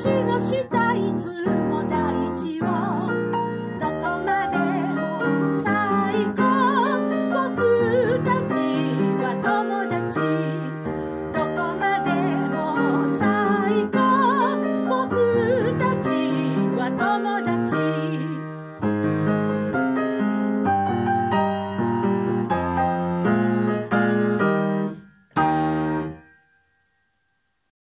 私がしたいつ